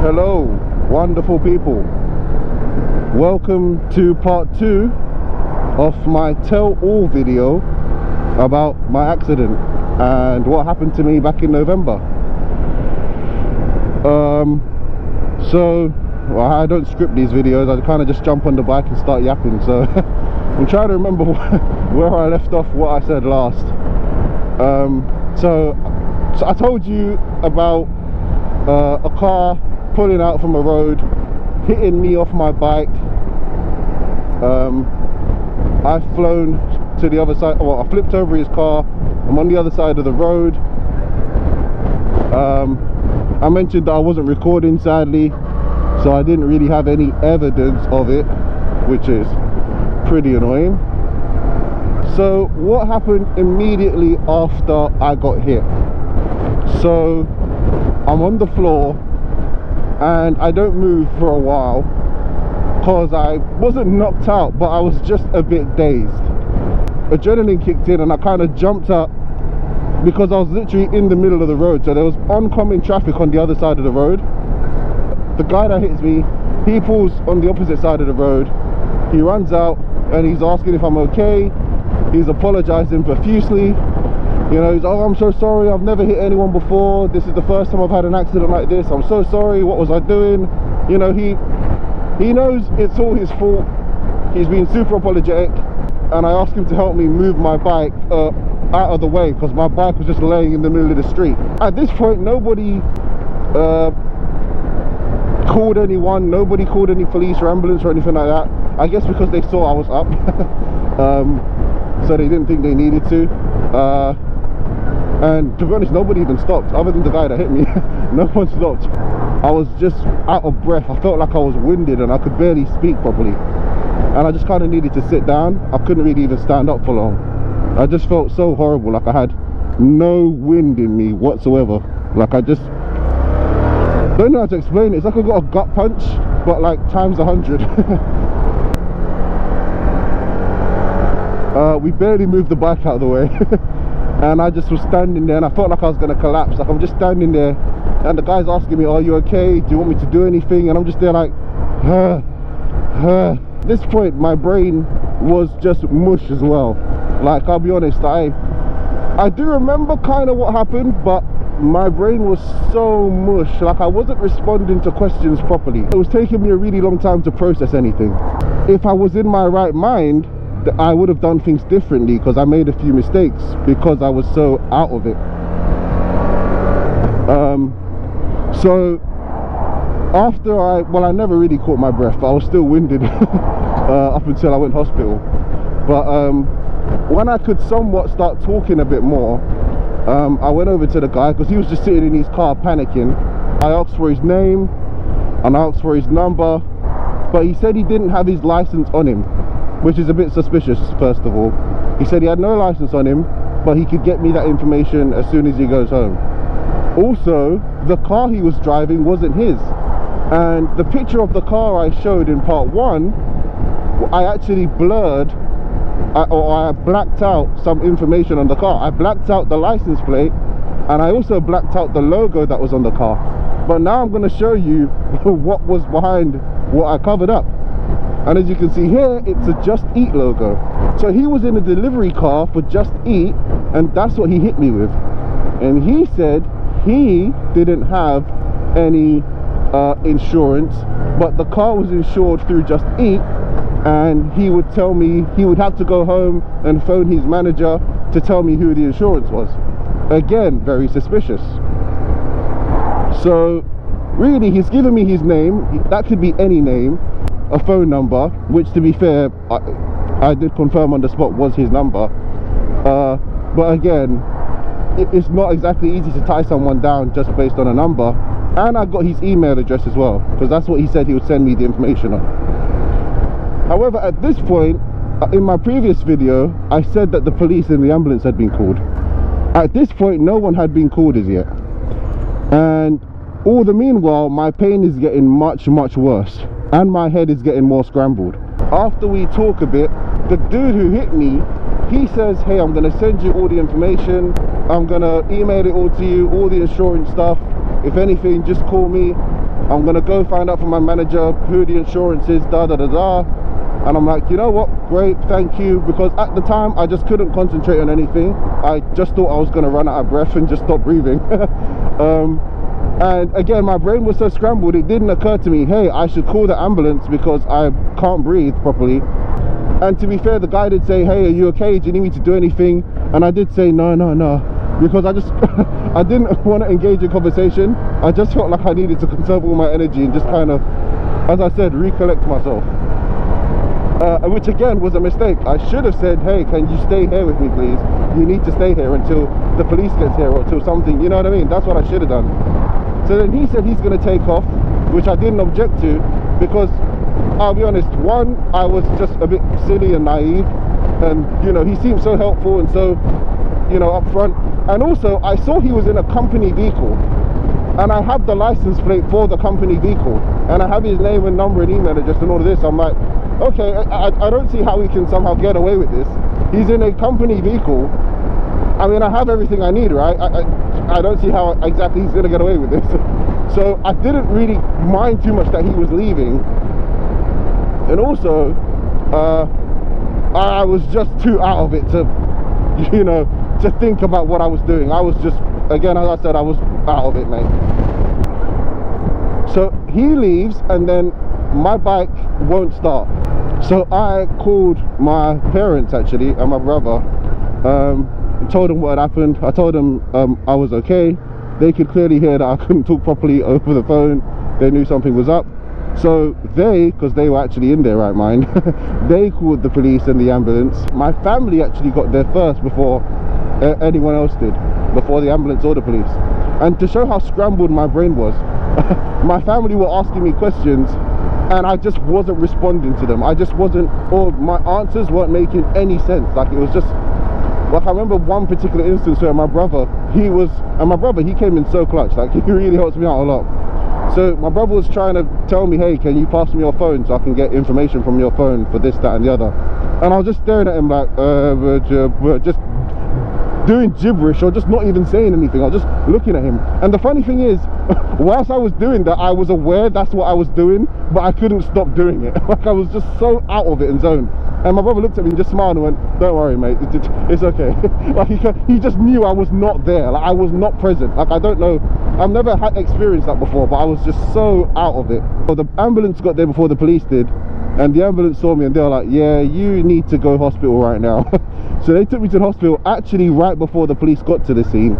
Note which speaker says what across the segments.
Speaker 1: Hello, wonderful people. Welcome to part two of my tell all video about my accident and what happened to me back in November. Um, so, well, I don't script these videos, I kind of just jump on the bike and start yapping. So, I'm trying to remember where I left off what I said last. Um, so, so I told you about uh, a car pulling out from a road, hitting me off my bike. Um, I've flown to the other side, well, I flipped over his car. I'm on the other side of the road. Um, I mentioned that I wasn't recording, sadly, so I didn't really have any evidence of it, which is pretty annoying. So, what happened immediately after I got hit? So, I'm on the floor and I don't move for a while because I wasn't knocked out but I was just a bit dazed. Adrenaline kicked in and I kind of jumped up because I was literally in the middle of the road. So there was oncoming traffic on the other side of the road. The guy that hits me he pulls on the opposite side of the road. He runs out and he's asking if I'm okay. He's apologizing profusely you know he's oh i'm so sorry i've never hit anyone before. This is the first time i've had an accident like this. I'm so sorry what was i doing? You know he he knows it's all his fault. He's been super apologetic and i asked him to help me move my bike uh, out of the way because my bike was just laying in the middle of the street. At this point nobody uh, called anyone nobody called any police or ambulance or anything like that. I guess because they saw i was up. Um, so they didn't think they needed to. Uh, and to be honest nobody even stopped other than the guy that hit me. No one stopped. I was just out of breath. I felt like i was winded and i could barely speak properly. And i just kind of needed to sit down. I couldn't really even stand up for long. I just felt so horrible like i had no wind in me whatsoever. Like i just don't know how to explain it. It's like i got a gut punch but like times a hundred. Uh, we barely moved the bike out of the way and I just was standing there and I felt like I was to collapse. Like I'm just standing there and the guy's asking me are you okay? Do you want me to do anything? And I'm just there like huh, huh. at this point my brain was just mush as well. Like I'll be honest I I do remember kind of what happened but my brain was so mush. Like I wasn't responding to questions properly. It was taking me a really long time to process anything. If I was in my right mind I would have done things differently because I made a few mistakes because I was so out of it. Um, so after I, well, I never really caught my breath, but I was still winded uh, up until I went to hospital. But um, when I could somewhat start talking a bit more, um, I went over to the guy because he was just sitting in his car panicking. I asked for his name and I asked for his number, but he said he didn't have his license on him which is a bit suspicious first of all. He said he had no license on him but he could get me that information as soon as he goes home. Also the car he was driving wasn't his. And the picture of the car I showed in part one I actually blurred uh, or I blacked out some information on the car. I blacked out the license plate and I also blacked out the logo that was on the car. But now I'm going to show you what was behind what I covered up and as you can see here it's a just eat logo. So he was in a delivery car for just eat and that's what he hit me with. And he said he didn't have any uh, insurance but the car was insured through just eat and he would tell me he would have to go home and phone his manager to tell me who the insurance was. Again very suspicious. So really he's given me his name. That could be any name a phone number which to be fair I, I did confirm on the spot was his number. Uh, but again it, it's not exactly easy to tie someone down just based on a number. And I got his email address as well because that's what he said he would send me the information on. However at this point uh, in my previous video I said that the police and the ambulance had been called. At this point no one had been called as yet. And all the meanwhile my pain is getting much much worse and my head is getting more scrambled after we talk a bit the dude who hit me he says hey i'm gonna send you all the information i'm gonna email it all to you all the insurance stuff if anything just call me I'm gonna go find out from my manager who the insurance is, da da da da. And I'm like, you know what, great, thank you. Because at the time, I just couldn't concentrate on anything. I just thought I was gonna run out of breath and just stop breathing. um, and again, my brain was so scrambled, it didn't occur to me, hey, I should call the ambulance because I can't breathe properly. And to be fair, the guy did say, hey, are you okay? Do you need me to do anything? And I did say, no, no, no. Because I just, I didn't want to engage in conversation. I just felt like I needed to conserve all my energy and just kind of, as I said, recollect myself. Uh, which again was a mistake. I should have said, hey, can you stay here with me, please? You need to stay here until the police gets here or until something, you know what I mean? That's what I should have done. So then he said he's going to take off, which I didn't object to because I'll be honest, one, I was just a bit silly and naive and you know, he seemed so helpful and so, you know, upfront. And also, I saw he was in a company vehicle and I have the license plate for the company vehicle and I have his name and number and email address and all of this. I'm like, okay, I, I, I don't see how he can somehow get away with this. He's in a company vehicle. I mean, I have everything I need, right? I, I, I don't see how exactly he's going to get away with this. So I didn't really mind too much that he was leaving. And also uh, I was just too out of it to you know to think about what I was doing. I was just again as I said I was out of it mate so he leaves and then my bike won't start. So I called my parents actually and my brother. Um, told them what had happened. I told them um, I was okay. They could clearly hear that I couldn't talk properly over the phone. They knew something was up. So they because they were actually in their right mind they called the police and the ambulance. My family actually got there first before uh, anyone else did before the ambulance or the police. And to show how scrambled my brain was my family were asking me questions and I just wasn't responding to them. I just wasn't or my answers weren't making any sense. Like it was just like I remember one particular instance where my brother he was and my brother he came in so clutch like he really helps me out a lot so my brother was trying to tell me, hey, can you pass me your phone so I can get information from your phone for this, that and the other. And I was just staring at him like, uh, just doing gibberish or just not even saying anything. I was just looking at him. And the funny thing is, whilst I was doing that, I was aware that's what I was doing, but I couldn't stop doing it. like I was just so out of it and zone. And my brother looked at me and just smiled and went, don't worry, mate, it's, okay. like he, he just knew I was not there. Like I was not present. Like I don't know, I've never had experienced that before, but I was just so out of it. So the ambulance got there before the police did. And the ambulance saw me and they were like, yeah, you need to go hospital right now. so they took me to the hospital actually right before the police got to the scene.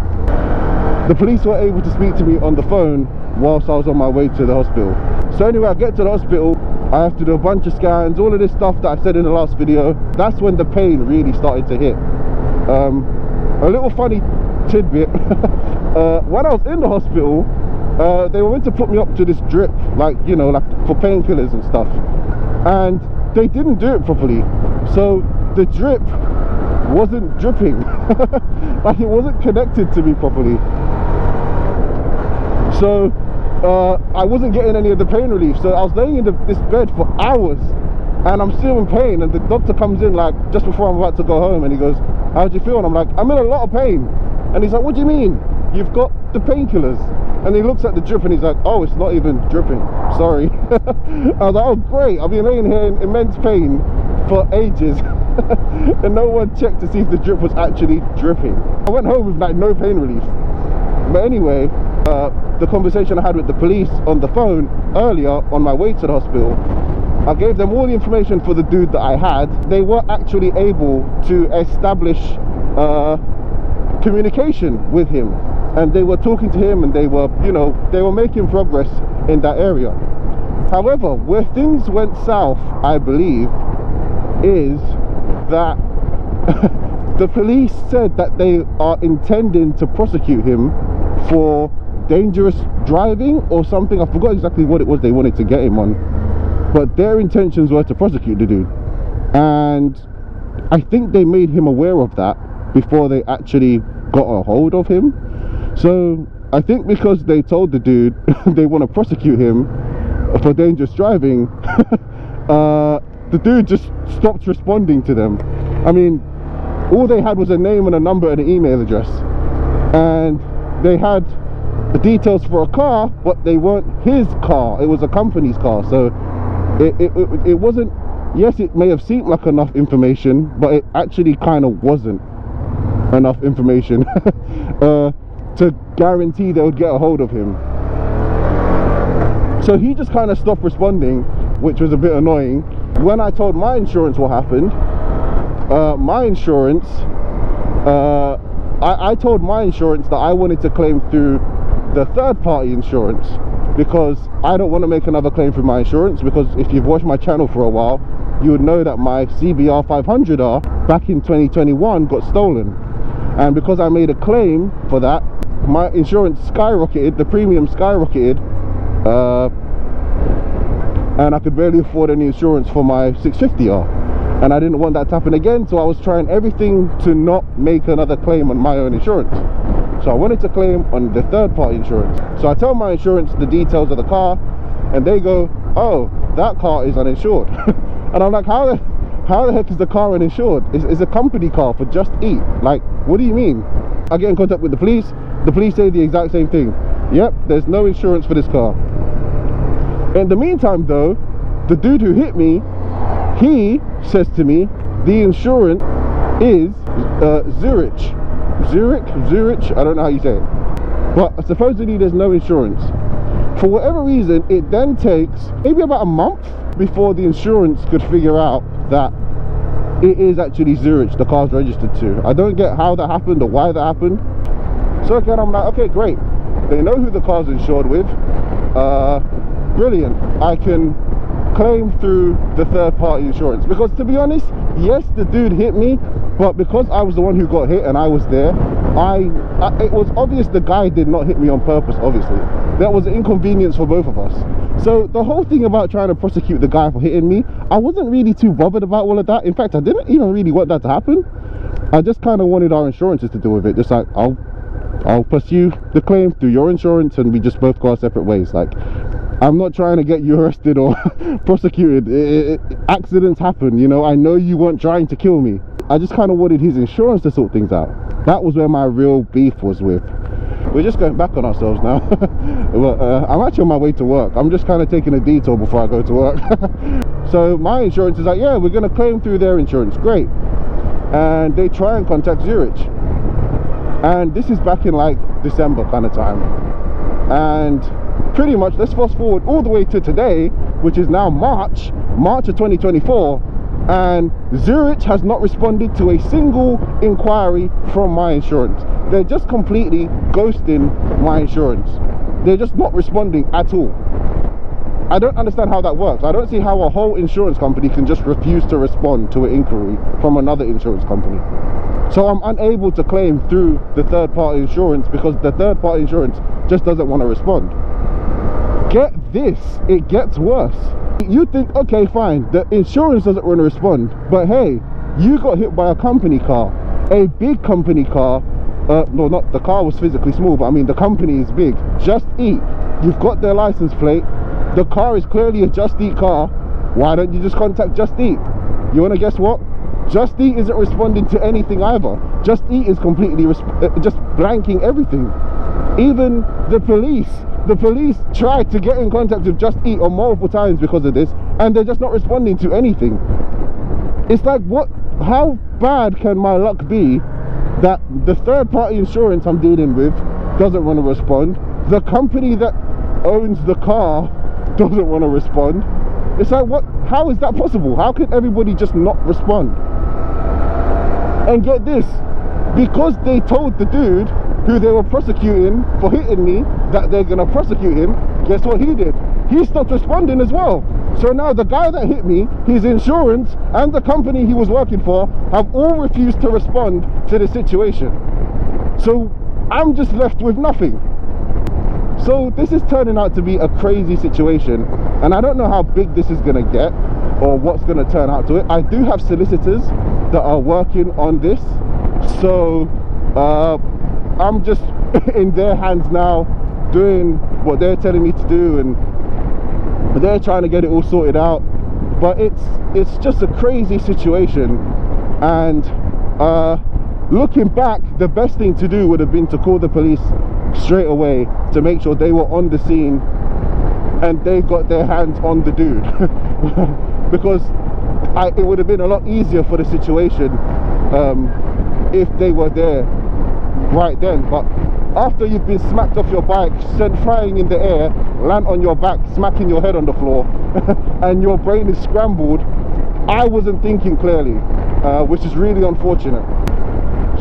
Speaker 1: The police were able to speak to me on the phone whilst I was on my way to the hospital. So anyway, I get to the hospital, I have to do a bunch of scans, all of this stuff that I said in the last video. That's when the pain really started to hit. Um, a little funny tidbit, uh, when I was in the hospital, uh, they were meant to put me up to this drip, like, you know, like for painkillers and stuff. And they didn't do it properly. So the drip wasn't dripping. like it wasn't connected to me properly. So uh, I wasn't getting any of the pain relief. So I was laying in the, this bed for hours and I'm still in pain. And the doctor comes in like just before I'm about to go home and he goes, how do you feel? And I'm like, I'm in a lot of pain. And he's like, what do you mean? You've got the painkillers. And he looks at the drip and he's like, oh, it's not even dripping. Sorry. I was like, oh, great. I've been laying here in immense pain for ages. and no one checked to see if the drip was actually dripping. I went home with like no pain relief. But anyway, uh, the conversation I had with the police on the phone earlier on my way to the hospital I gave them all the information for the dude that I had. They were actually able to establish uh, communication with him. And they were talking to him and they were you know they were making progress in that area. However where things went south I believe is that the police said that they are intending to prosecute him for dangerous driving or something. I forgot exactly what it was they wanted to get him on. But their intentions were to prosecute the dude. And I think they made him aware of that before they actually got a hold of him. So I think because they told the dude they want to prosecute him for dangerous driving, uh, the dude just stopped responding to them. I mean, all they had was a name and a number and an email address. And they had details for a car, but they weren't his car. It was a company's car. So it, it, it, it wasn't, yes, it may have seemed like enough information, but it actually kind of wasn't enough information uh, to guarantee they would get a hold of him. So he just kind of stopped responding, which was a bit annoying. When I told my insurance what happened, uh, my insurance, uh, I, I told my insurance that I wanted to claim through the third party insurance because I don't want to make another claim through my insurance because if you've watched my channel for a while you would know that my CBR 500R back in 2021 got stolen. And because I made a claim for that my insurance skyrocketed the premium skyrocketed uh, and I could barely afford any insurance for my 650R and I didn't want that to happen again so I was trying everything to not make another claim on my own insurance so I wanted to claim on the third party insurance. So I tell my insurance the details of the car and they go, oh, that car is uninsured. and I'm like, how the, how the heck is the car uninsured? It's, it's a company car for Just Eat. Like, what do you mean? I get in contact with the police. The police say the exact same thing. Yep, there's no insurance for this car. In the meantime though, the dude who hit me, he says to me, the insurance is uh, Zurich Zurich, Zurich, I don't know how you say it. But supposedly there's no insurance. For whatever reason, it then takes maybe about a month before the insurance could figure out that it is actually Zurich the car's registered to. I don't get how that happened or why that happened. So again, I'm like, okay, great. They know who the car's insured with. Uh, brilliant. I can claim through the third party insurance. Because to be honest yes the dude hit me but because I was the one who got hit and I was there I, I, it was obvious the guy did not hit me on purpose obviously. That was an inconvenience for both of us. So the whole thing about trying to prosecute the guy for hitting me I wasn't really too bothered about all of that. In fact I didn't even really want that to happen. I just kind of wanted our insurances to deal with it just like I'll I'll pursue the claim through your insurance and we just both go our separate ways like I'm not trying to get you arrested or prosecuted. It, it, accidents happen, you know. I know you weren't trying to kill me. I just kind of wanted his insurance to sort things out. That was where my real beef was with. We're just going back on ourselves now. but, uh, I'm actually on my way to work. I'm just kind of taking a detour before I go to work. so my insurance is like, yeah, we're going to claim through their insurance. Great. And they try and contact Zurich. And this is back in like December kind of time. And pretty much let's fast forward all the way to today which is now march march of 2024 and zurich has not responded to a single inquiry from my insurance they're just completely ghosting my insurance they're just not responding at all I don't understand how that works. I don't see how a whole insurance company can just refuse to respond to an inquiry from another insurance company. So I'm unable to claim through the third party insurance because the third party insurance just doesn't want to respond get this it gets worse. You think okay fine the insurance doesn't want to respond but hey you got hit by a company car a big company car uh, no not the car was physically small but i mean the company is big. Just eat. You've got their license plate. The car is clearly a just eat car. Why don't you just contact just eat? You want to guess what? Just eat isn't responding to anything either. Just eat is completely uh, just blanking everything even the police the police tried to get in contact with Just Eat on multiple times because of this and they're just not responding to anything. It's like what how bad can my luck be that the third party insurance I'm dealing with doesn't want to respond. The company that owns the car doesn't want to respond. It's like what how is that possible? How can everybody just not respond? And get this, because they told the dude who they were prosecuting for hitting me that they're gonna prosecute him guess what he did? He stopped responding as well. So now the guy that hit me his insurance and the company he was working for have all refused to respond to the situation. So i'm just left with nothing. So this is turning out to be a crazy situation and i don't know how big this is gonna get or what's gonna turn out to it. I do have solicitors that are working on this. So uh, I'm just in their hands now doing what they're telling me to do and they're trying to get it all sorted out. But it's it's just a crazy situation. And uh, looking back the best thing to do would have been to call the police straight away to make sure they were on the scene and they got their hands on the dude. Because I, it would have been a lot easier for the situation um, if they were there right then but after you've been smacked off your bike sent flying in the air land on your back smacking your head on the floor and your brain is scrambled I wasn't thinking clearly uh, which is really unfortunate.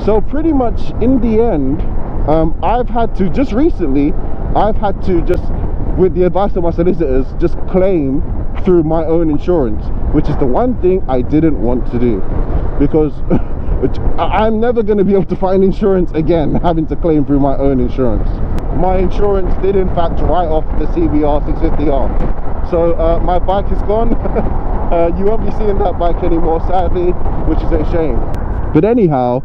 Speaker 1: So pretty much in the end um, I've had to just recently I've had to just with the advice of my solicitors just claim through my own insurance which is the one thing I didn't want to do. Because I'm never going to be able to find insurance again having to claim through my own insurance. My insurance did in fact write off the CBR 650R. So uh, my bike is gone. uh, you won't be seeing that bike anymore sadly, which is a shame. But anyhow,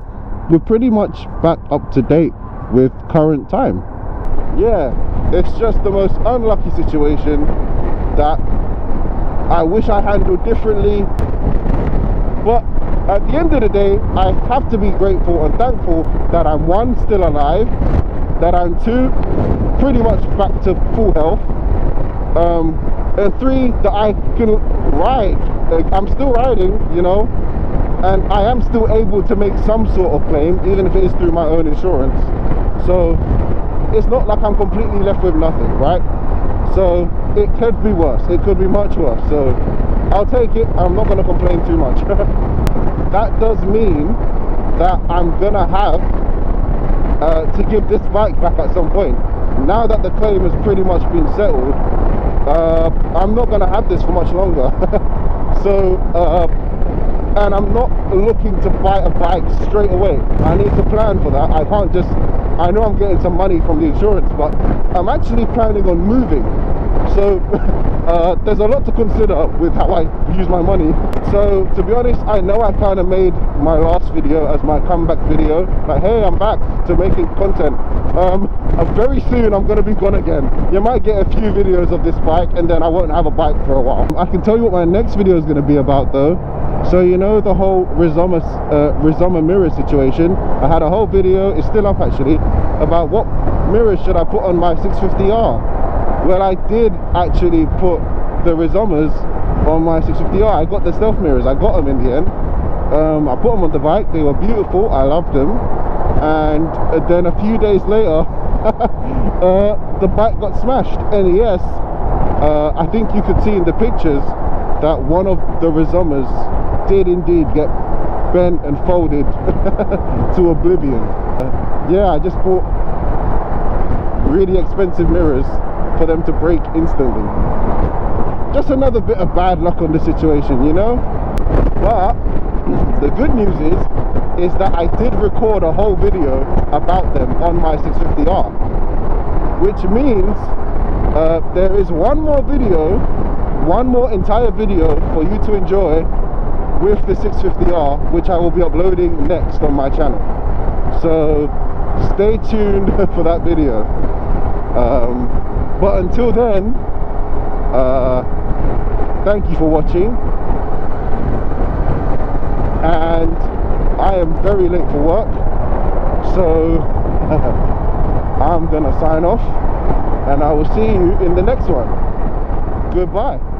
Speaker 1: we're pretty much back up to date with current time. Yeah, it's just the most unlucky situation that I wish I handled differently. But at the end of the day I have to be grateful and thankful that I'm one still alive that I'm two pretty much back to full health um, and three that I can ride. I'm still riding you know and I am still able to make some sort of claim even if it is through my own insurance. So it's not like I'm completely left with nothing right? So it could be worse. It could be much worse. So I'll take it. I'm not going to complain too much that does mean that I'm gonna have uh, to give this bike back at some point. Now that the claim has pretty much been settled uh, I'm not gonna have this for much longer. So uh, and I'm not looking to buy a bike straight away. I need to plan for that. I can't just I know I'm getting some money from the insurance but I'm actually planning on moving so uh, there's a lot to consider with how I use my money. So to be honest I know I kind of made my last video as my comeback video like hey I'm back to making content. Um, very soon I'm going to be gone again. You might get a few videos of this bike and then I won't have a bike for a while. I can tell you what my next video is going to be about though. So you know the whole Rizoma, uh, Rizoma mirror situation? I had a whole video it's still up actually about what mirrors should I put on my 650R well I did actually put the Rizomas on my 650R I got the stealth mirrors. I got them in the end. Um, I put them on the bike. They were beautiful. I loved them and then a few days later uh, the bike got smashed. And yes uh, I think you could see in the pictures that one of the Rizomas did indeed get bent and folded to oblivion. Uh, yeah I just bought really expensive mirrors for them to break instantly. Just another bit of bad luck on the situation you know? But the good news is is that I did record a whole video about them on my 650R which means uh, there is one more video one more entire video for you to enjoy with the 650R which I will be uploading next on my channel. So stay tuned for that video. Um, but until then uh, thank you for watching. And I am very late for work so I'm gonna sign off and I will see you in the next one. Goodbye